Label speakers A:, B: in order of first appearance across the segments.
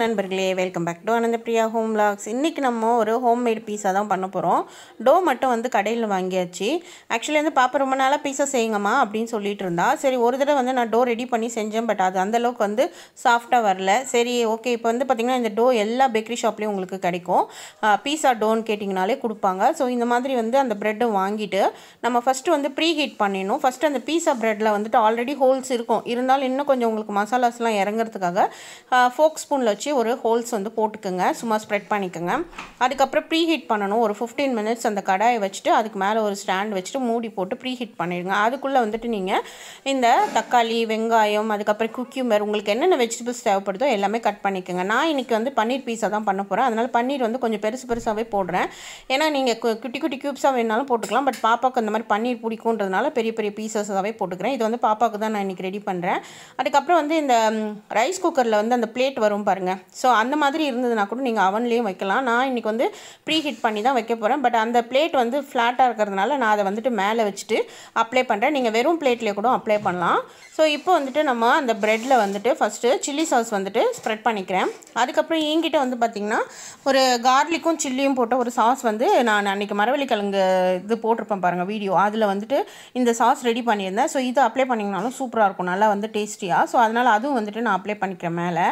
A: நண்பர்களே welcome back to Anandapriya home logs இன்றைக்கி நம்ம ஒரு ஹோம்மேட் பீஸா தான் பண்ண போகிறோம் டோ மட்டும் வந்து கடையில் வாங்கியாச்சு. ஆக்சுவலி வந்து பாப்பா ரொம்ப நாளாக பீஸா செய்யுங்கம்மா அப்படின்னு சொல்லிட்டு இருந்தா. சரி ஒரு தடவை வந்து நான் டோ ரெடி பண்ணி செஞ்சேன். பட் அது அந்தளவுக்கு வந்து சாஃப்டாக வரல. சரி ஓகே இப்போ வந்து பார்த்திங்கன்னா இந்த டோ எல்லா பேக்கரி ஷாப்லேயும் உங்களுக்கு கிடைக்கும். பீஸா டோன்னு கேட்டிங்கனாலே கொடுப்பாங்க. ஸோ இந்த மாதிரி வந்து அந்த ப்ரெட்டை வாங்கிட்டு நம்ம ஃபஸ்ட்டு வந்து ப்ரீ ஹீட் பண்ணிடணும். ஃபஸ்ட்டு அந்த பீஸா ப்ரெட்டில் வந்துட்டு ஆல்ரெடி ஹோல்ஸ் இருக்கும். இருந்தாலும் இன்னும் கொஞ்சம் உங்களுக்கு மசாலாஸ்லாம் இறங்குறதுக்காக ஃபோக் ஸ்பூனில் வச்சு ஒரு ஹோல்ஸ் வந்து போட்டுக்கோங்க. சும்மா ஸ்ப்ரெட் பண்ணிக்கோங்க. அதுக்கப்புறம் ப்ரீ ஹீட் பண்ணணும். ஒரு ஃபிஃப்டீன் மினிட்ஸ் அந்த கடாயை வச்சுட்டு அதுக்கு மேலே ஒரு ஸ்டாண்ட் வச்சுட்டு மூடி போட்டு ப்ரீ ஹீட் பண்ணிடுங்க. அதுக்குள்ளே வந்துட்டு நீங்கள் இந்த தக்காளி வெங்காயம் அதுக்கப்புறம் குக்கியூமர் உங்களுக்கு என்னென்ன வெஜிடபிள்ஸ் தேவைப்படுதோ எல்லாமே கட் பண்ணிக்கோங்க. நான் இன்றைக்கி வந்து பன்னீர் பீஸாக தான் பண்ண போகிறேன் அதனால் பன்னீர் வந்து கொஞ்சம் பெருசு பெருசாகவே போடுறேன். ஏன்னா நீங்கள் குட்டி குட்டி க்யூப்ஸாக வேணாலும் போட்டுக்கலாம். பட் பாப்பாவுக்கு அந்த மாதிரி பன்னீர் பிடிக்குன்றதுனால பெரிய பெரிய பீசஸாகவே போட்டுக்கிறேன். இது வந்து பாப்பாவுக்கு தான் நான் இன்றைக்கி ரெடி பண்ணுறேன் அதுக்கப்புறம் வந்து இந்த ரைஸ் குக்கரில் வந்து அந்த பிளேட் வரும் பாருங்கள் ஸோ அந்த மாதிரி இருந்ததுன்னா கூட நீங்கள் அவன்லேயும் வைக்கலாம். நான் இன்றைக்கி வந்து ப்ரீ ஹீட் பண்ணி தான் வைக்க போகிறேன் பட் அந்த பிளேட் வந்து ஃப்ளாட்டாக இருக்கிறதுனால நான் அதை வந்துட்டு மேலே வச்சுட்டு அப்ளை பண்ணுறேன் நீங்கள் வெறும் பிளேட்லேயே கூட அப்ளை பண்ணலாம். ஸோ இப்போ வந்துட்டு நம்ம அந்த ப்ரெட்டில் வந்துட்டு ஃபஸ்ட்டு சில்லி சாஸ் வந்துட்டு ஸ்ப்ரெட் பண்ணிக்கிறேன். அதுக்கப்புறம் என்கிட்ட வந்து பார்த்திங்கன்னா ஒரு கார்லிக்கும் சில்லியும் போட்ட ஒரு சாஸ் வந்து நான் அன்றைக்கி மரவள்ளி கிழங்கு இது போட்டிருப்பேன் பாருங்கள் வீடியோ அதில் வந்துட்டு இந்த சாஸ் ரெடி பண்ணியிருந்தேன். ஸோ இது அப்ளை பண்ணிங்கனாலும் சூப்பராக இருக்கும். நல்லா வந்து டேஸ்டியாக ஸோ அதனால் அதுவும் வந்துட்டு நான் அப்ளை பண்ணிக்கிறேன் மேலே.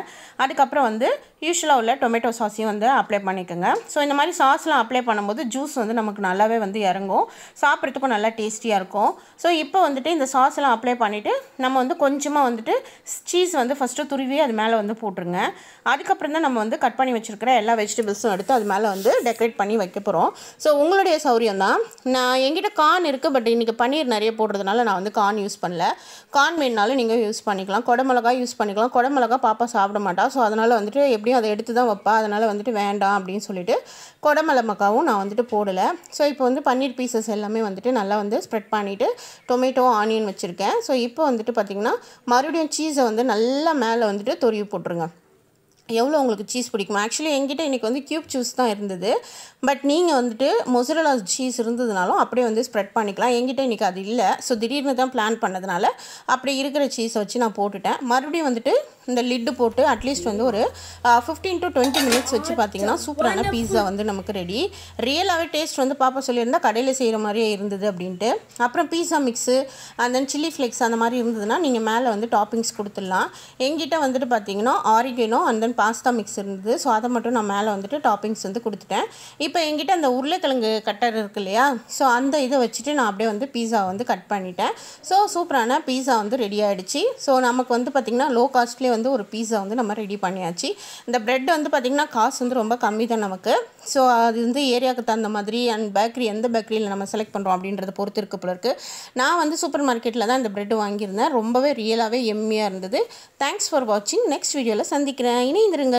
A: அதுக்கப்புறம் வந்து யூஸ்வலாக உள்ள டொமேட்டோ சாஸையும் வந்து அப்ளை பண்ணிக்கோங்க. ஸோ இந்த மாதிரி சாஸ்லாம் அப்ளை பண்ணும்போது ஜூஸ் வந்து நமக்கு நல்லாவே வந்து இறங்கும். சாப்பிட்றதுக்கும் நல்லா டேஸ்டியாக இருக்கும். ஸோ இப்போ வந்துட்டு இந்த சாஸ்லாம் அப்ளை பண்ணிவிட்டு நம்ம வந்து கொஞ்சமாக வந்துட்டு சீஸ் வந்து ஃபஸ்ட்டு துருவி அது மேலே வந்து போட்டுருங்க. அதுக்கப்புறம் தான் நம்ம வந்து கட் பண்ணி வச்சுருக்கிற எல்லா வெஜிடபிள்ஸும் எடுத்து அது மேலே வந்து டெக்கரேட் பண்ணி வைக்க போகிறோம் ஸோ உங்களுடைய சௌரியம் தான். நான் எங்கிட்ட கார்ன் இருக்குது பட் இன்றைக்கி பன்னீர் நிறைய போடுறதுனால நான் வந்து கார்ன் யூஸ் பண்ணல. கார்ன் வேணுனாலும் நீங்கள் யூஸ் பண்ணிக்கலாம். குடமிளகா யூஸ் பண்ணிக்கலாம். குடமிளகா பாப்பா சாப்பிட மாட்டா. ஸோ அதனால் வந்துட்டு எப்படியும் அதை எடுத்து தான் வைப்பா. அதனால் வந்துட்டு வேண்டாம் அப்படின்னு சொல்லிட்டு மக்காவும் நான் வந்துட்டு போடலை. ஸோ இப்போ வந்து பன்னீர் பீசஸ் எல்லாமே வந்துட்டு நல்லா வந்து ஸ்ப்ரெட் பண்ணிவிட்டு டொமேட்டோ ஆனியன் வச்சுருக்கேன். ஸோ இப்போ வந்துட்டு பார்த்திங்கன்னா மறுபடியும் சீஸை வந்து நல்லா மேலே வந்துட்டு தொருவி போட்டுருங்க. எவ்வளோ உங்களுக்கு சீஸ் பிடிக்கும்? ஆக்சுவலி என்கிட்ட இன்றைக்கி வந்து க்யூப் சூஸ் தான் இருந்தது. பட் நீங்கள் வந்துட்டு மொசரலா சீஸ் இருந்ததுனாலும் அப்படியே வந்து ஸ்ப்ரெட் பண்ணிக்கலாம். என்கிட்ட இன்றைக்கி அது இல்லை. ஸோ திடீர்னு தான் பிளான் பண்ணதுனால அப்படி இருக்கிற சீஸை வச்சு நான் போட்டுட்டேன். மறுபடியும் வந்துட்டு இந்த லிட்டு போட்டு அட்லீஸ்ட் வந்து ஒரு ஃபிஃப்டீன் டு டுவெண்ட்டி மினிட்ஸ் வச்சு பார்த்தீங்கன்னா சூப்பரான பீஸா வந்து நமக்கு ரெடி ரியலாகவே டேஸ்ட் வந்து பாப்பா சொல்லியிருந்தா கடையில் செய்கிற மாதிரியே இருந்தது அப்படின்ட்டு. அப்புறம் pizza mix and then chilli flakes அந்த மாதிரி இருந்ததுன்னா நீங்கள் மேலே வந்து டாப்பிங்ஸ் கொடுத்துடலாம். எங்கிட்ட வந்துட்டு பார்த்தீங்கன்னா oregano and then pasta mix இருந்தது. ஸோ அதை மட்டும் நான் மேலே வந்துட்டு டாப்பிங்ஸ் வந்து கொடுத்துட்டேன். இப்போ எங்கிட்ட அந்த உருளைக்கிழங்கு கட்டர் இருக்கு இல்லையா? ஸோ அந்த இதை வச்சுட்டு நான் அப்படியே வந்து பீஸா வந்து கட் பண்ணிட்டேன். ஸோ சூப்பரான பீஸா வந்து ரெடி ஆகிடுச்சு ஸோ நமக்கு வந்து பார்த்திங்கன்னா லோ காஸ்ட்லேயே வந்து ஒரு பீஸா வந்து நம்ம ரெடி பண்ணியாச்சு. இந்த ப்ரெட் வந்து பார்த்திங்கன்னா காசு வந்து ரொம்ப கம்மி தான் நமக்கு. ஸோ அது வந்து ஏரியாவுக்கு தகுந்த மாதிரி அண்ட் பேக்கரி எந்த பேக்கரியில் நம்ம செலக்ட் பண்ணுறோம் அப்படின்றத பொறுத்து இருக்கு போல இருக்குது நான் வந்து சூப்பர் மார்க்கெட்டில் தான் இந்த ப்ரெட் வாங்கியிருந்தேன். ரொம்பவே ரியலாகவே எம்மியாக இருந்தது. தேங்க்ஸ் ஃபார் வாட்சிங் நெக்ஸ்ட் வீடியோவில் சந்திக்கிறேன். இனி இணைந்திருங்க